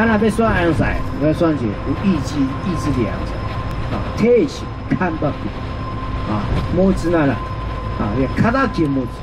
啊，那要选安赛，要选一个有意志、意志力安赛，啊，体型看不比，啊，拇指那啦，啊，也卡到筋拇指。